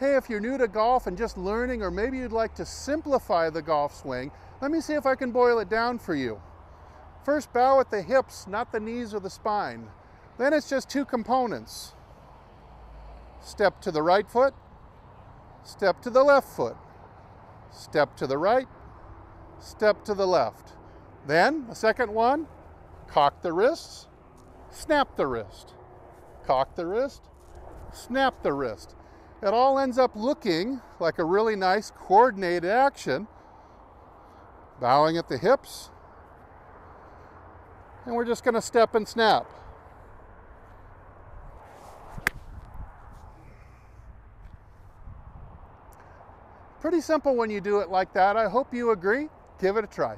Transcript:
hey, if you're new to golf and just learning, or maybe you'd like to simplify the golf swing, let me see if I can boil it down for you. First, bow at the hips, not the knees or the spine. Then it's just two components. Step to the right foot, step to the left foot, step to the right, step to the left. Then, the second one, cock the wrists, snap the wrist. Cock the wrist, snap the wrist. It all ends up looking like a really nice coordinated action. Bowing at the hips, and we're just going to step and snap. Pretty simple when you do it like that. I hope you agree. Give it a try.